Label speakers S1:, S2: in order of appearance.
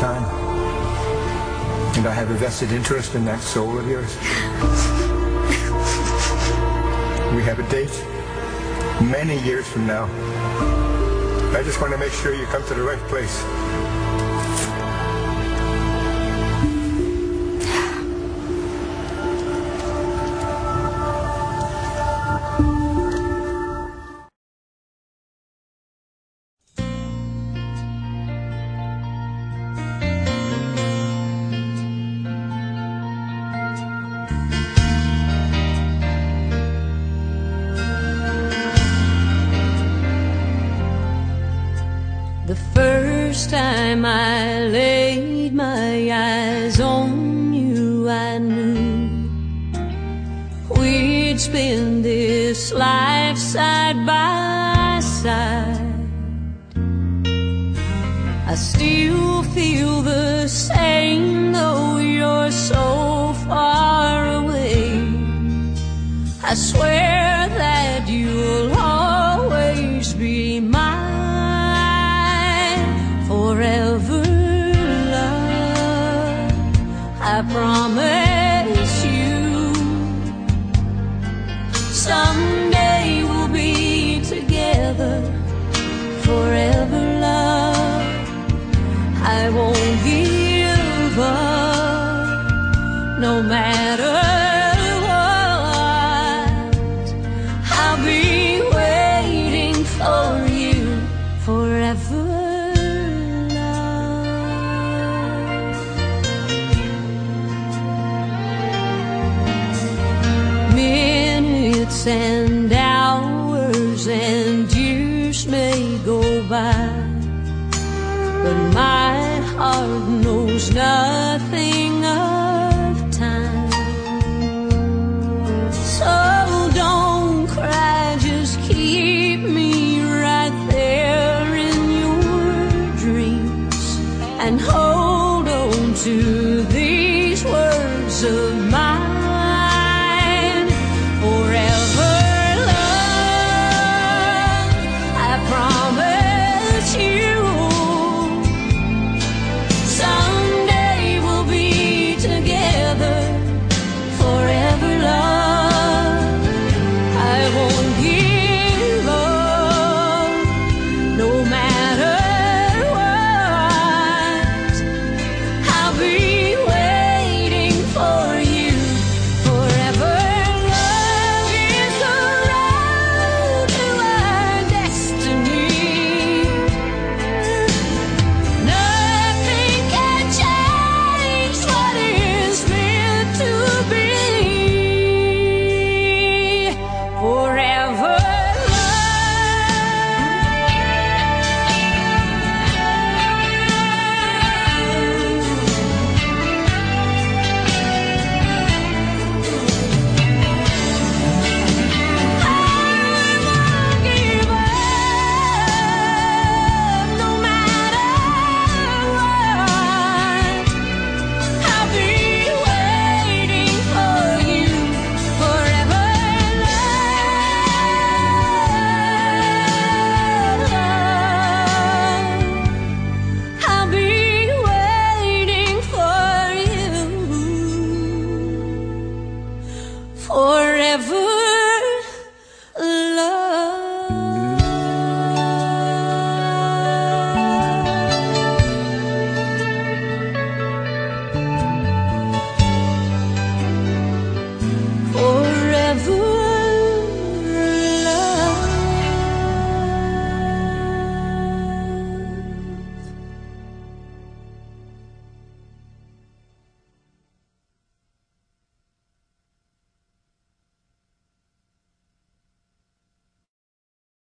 S1: time. And I have a vested interest in that soul of yours. We have a date many years from now. I just want to make sure you come to the right place.
S2: The first time I laid my eyes on you, I knew we'd spend this life side by side. I still feel the same, though you're so far away. I swear I won't give up no matter what. I'll be waiting for you forever. love. Minutes and hours and years may go by, but my knows nothing